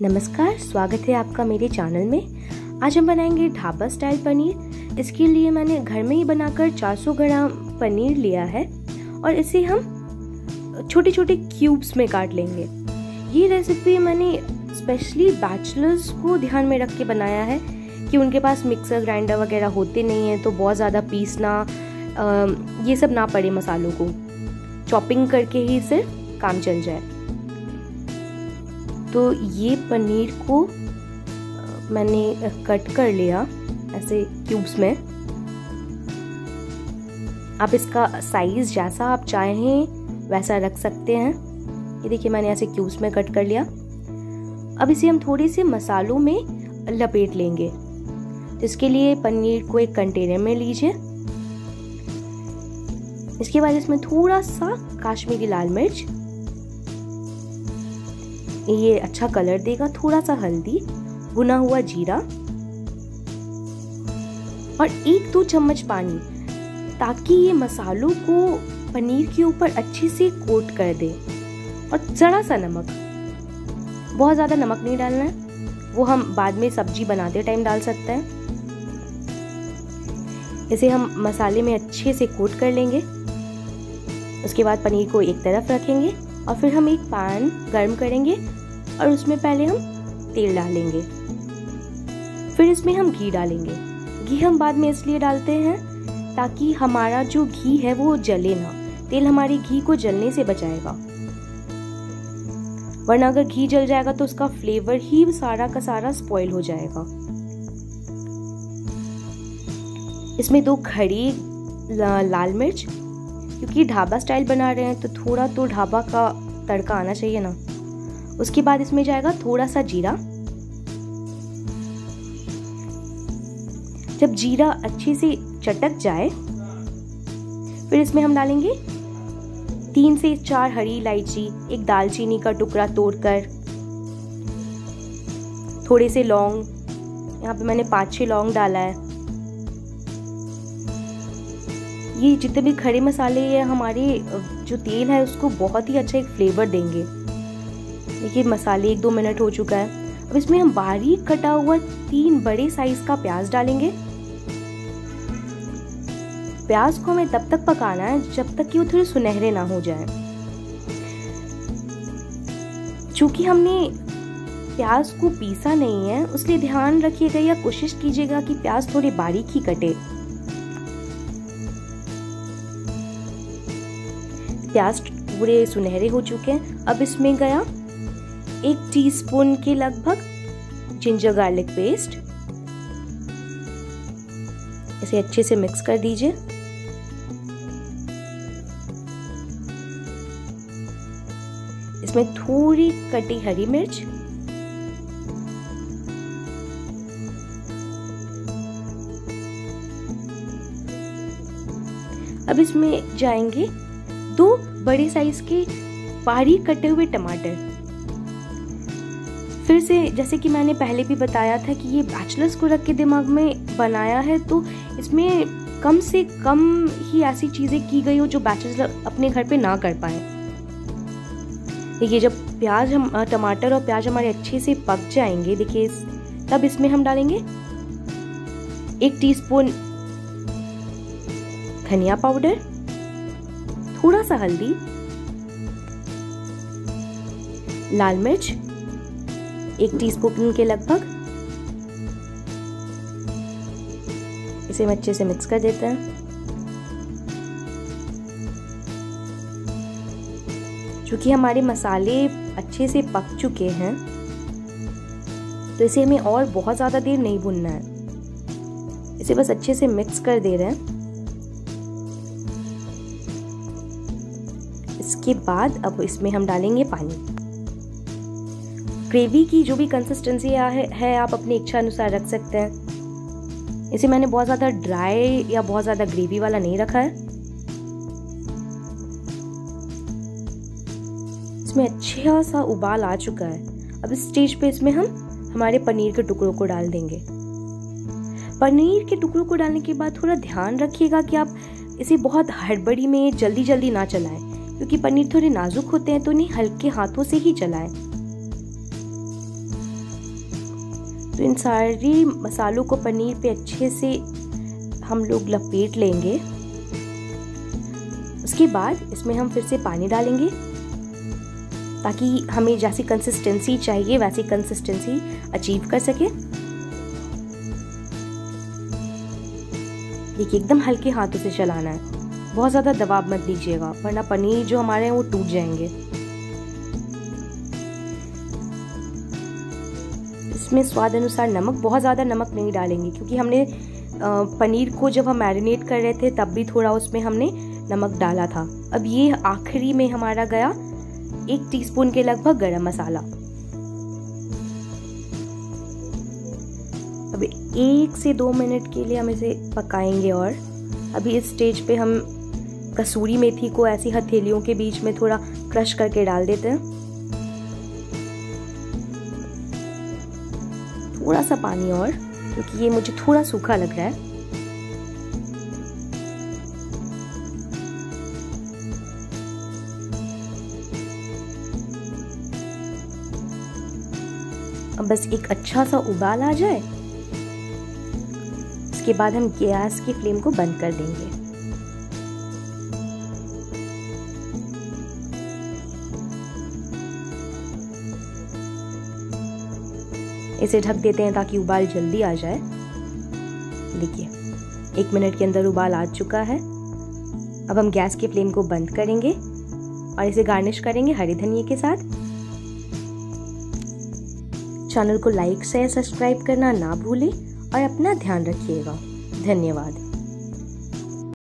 नमस्कार, स्वागत है आपका मेरे चैनल में। आज हम बनाएँगे ढाबा स्टाइल पनीर। इसके लिए मैंने घर में ही बनाकर 400 ग्राम पनीर लिया है और इसे हम छोटे छोटे क्यूब्स में काट लेंगे। ये रेसिपी मैंने स्पेशली बैचलर्स को ध्यान में रख के बनाया है कि उनके पास मिक्सर ग्राइंडर वगैरह होते नहीं हैं तो बहुत ज़्यादा पीसना ये सब ना पड़े मसालों को। चॉपिंग करके ही सिर्फ़ काम चल जाए। तो ये पनीर को मैंने कट कर लिया ऐसे क्यूब्स में। आप इसका साइज़ जैसा आप चाहें, वैसा रख सकते हैं। ये देखिए, मैंने ऐसे क्यूब्स में कट कर लिया। अब इसे हम थोड़े से मसालों में लपेट लेंगे। इसके लिए पनीर को एक कंटेनर में लीजिए। इसके बाद इसमें थोड़ा सा काश्मीरी लाल मिर्च ये अच्छा कलर देगा थोड़ा सा हल्दी, भुना हुआ जीरा और एक दो चम्मच पानी, ताकि ये मसालों को पनीर के ऊपर अच्छे से कोट कर दे। और जरा सा नमक। बहुत ज़्यादा नमक नहीं डालना है। वो हम बाद में सब्ज़ी बनाते टाइम डाल सकते हैं। इसे हम मसाले में अच्छे से कोट कर लेंगे। उसके बाद पनीर को एक तरफ़ रखेंगे और फिर हम एक पैन गर्म करेंगे और उसमें पहले हम तेल डालेंगे। फिर इसमें हम घी डालेंगे। घी हम बाद में इसलिए डालते हैं ताकि हमारा जो घी है वो जले ना। तेल हमारी घी को जलने से बचाएगा। वरना अगर घी जल जाएगा तो उसका फ्लेवर ही सारा का सारा स्पॉइल हो जाएगा। इसमें दो खड़ी ला, लाल मिर्च क्योंकि ढाबा स्टाइल बना रहे हैं तो थोड़ा तो ढाबा का तड़का आना चाहिए ना। उसके बाद इसमें जाएगा थोड़ा सा जीरा। जब जीरा अच्छे से चटक जाए, फिर इसमें हम डालेंगे तीन से चार हरी इलायची, एक दालचीनी का टुकड़ा तोड़कर, थोड़े से लौंग, यहाँ पे मैंने पाँच छह लौंग डाला है। ये जितने भी खड़े मसाले ये हमारे, जो तेल है, उसको बहुत ही अच्छा एक फ्लेवर देंगे। देखिए मसाले एक दो मिनट हो चुका है। अब इसमें हम बारीक कटा हुआ तीन बड़े साइज़ का प्याज डालेंगे। प्याज को हमें तब तक पकाना है जब तक कि वो थोड़े सुनहरे ना हो जाए। चूँकि हमने प्याज को पीसा नहीं है, उसलिए ध्यान रखिएगा या कोशिश कीजिएगा कि प्याज थोड़े बारीक ही कटे। प्याज पूरे सुनहरे हो चुके हैं, अब इसमें गया एक टीस्पून के लगभग जिंजर गार्लिक पेस्ट इसे अच्छे से मिक्स कर दीजिए। इसमें थोड़ी कटी हरी मिर्च। अब इसमें जाएँगे दो बड़े साइज़ के बारीक कटे हुए टमाटर। फिर से जैसे कि मैंने पहले भी बताया था कि ये बैचलर्स को रख के दिमाग में बनाया है तो इसमें कम से कम ही ऐसी चीज़ें की गई हो जो बैचलर अपने घर पे ना कर पाए। देखिए, जब प्याज हम टमाटर और प्याज हमारे अच्छे से पक जाएँगे, देखिए तब इसमें हम डालेंगे एक टीस्पून धनिया पाउडर थोड़ा सा हल्दी, लाल मिर्च एक टीस्पून के लगभग। इसे हम अच्छे से मिक्स कर देते हैं। क्योंकि हमारे मसाले अच्छे से पक चुके हैं तो इसे हमें और बहुत ज़्यादा देर नहीं भुनना है। इसे बस अच्छे से मिक्स कर दे रहे हैं। इसके बाद अब इसमें हम डालेंगे पानी। ग्रेवी की जो भी कंसिस्टेंसी है, आप अपनी इच्छा अनुसार रख सकते हैं। इसे मैंने बहुत ज़्यादा ड्राई या बहुत ज़्यादा ग्रेवी वाला नहीं रखा है। इसमें अच्छा सा उबाल आ चुका है। अब इस स्टेज पे इसमें हम हमारे पनीर के टुकड़ों को डाल देंगे। पनीर के टुकड़ों को डालने के बाद थोड़ा ध्यान रखिएगा कि आप इसे बहुत हड़बड़ी में जल्दी जल्दी ना चलाएँ क्योंकि पनीर थोड़े नाजुक होते हैं तो इन्हें हल्के हाथों से ही चलाएँ। तो इन सारी मसालों को पनीर पे अच्छे से हम लोग लपेट लेंगे। उसके बाद इसमें हम फिर से पानी डालेंगे। ताकि हमें जैसी कंसिस्टेंसी चाहिए, वैसी कंसिस्टेंसी अचीव कर सके। देखिए, एकदम हल्के हाथों से चलाना है। बहुत ज़्यादा दबाव मत दीजिएगा, वरना पनीर जो हमारे हैं वो टूट जाएँगे। इसमें स्वाद अनुसार नमक, बहुत ज़्यादा नमक नहीं डालेंगे, क्योंकि हमने पनीर को जब हम मैरिनेट कर रहे थे, तब भी थोड़ा उसमें हमने नमक डाला था। अब ये आखिरी में हमारा गया एक टीस्पून के लगभग गरम मसाला। अब एक से दो मिनट के लिए हम इसे पकाएँगे और अभी इस स्टेज पे हम कसूरी मेथी को ऐसी हथेलियों के बीच में थोड़ा क्रश करके डाल देते हैं। थोड़ा सा पानी और, क्योंकि ये मुझे थोड़ा सूखा लग रहा है। अब बस एक अच्छा सा उबाल आ जाए। उसके बाद हम गैस की फ्लेम को बंद कर देंगे। इसे ढक देते हैं ताकि उबाल जल्दी आ जाए। देखिए, एक मिनट के अंदर उबाल आ चुका है। अब हम गैस के फ्लेम को बंद करेंगे और इसे गार्निश करेंगे हरे धनिए के साथ। चैनल को लाइक शेयर सब्सक्राइब करना ना भूलें और अपना ध्यान रखिएगा। धन्यवाद।